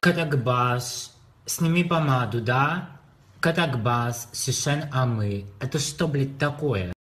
Каракбас, сними помаду, да? Каракбас, Сишен Амы. Это что, блядь, такое?